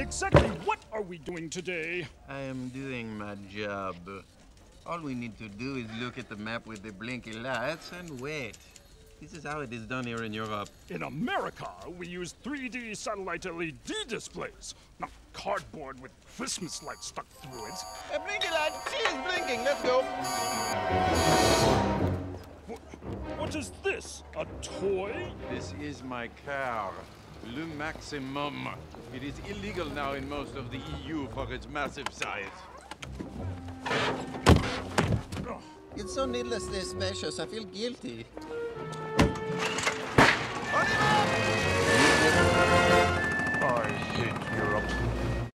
Exactly what are we doing today? I am doing my job. All we need to do is look at the map with the blinky lights and wait. This is how it is done here in Europe. In America, we use 3D satellite LED displays, not cardboard with Christmas lights stuck through it. A blinky light! She is blinking! Let's go! Wh- What is this? A toy? This is my car, Le maximum. It is illegal now in most of the EU for its massive size. It's so needlessly spacious, I feel guilty. I hate Europe.